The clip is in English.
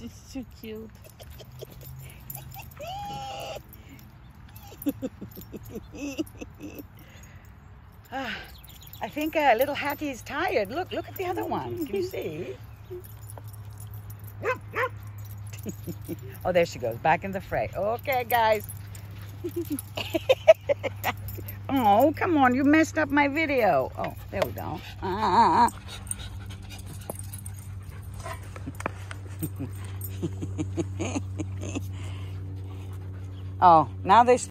It's too cute. Ah, I think uh, little Hattie is tired. Look, look at the other one. Can you see? oh, there she goes, back in the fray. Okay, guys. oh, come on, you messed up my video. Oh, there we go. Ah. oh, now they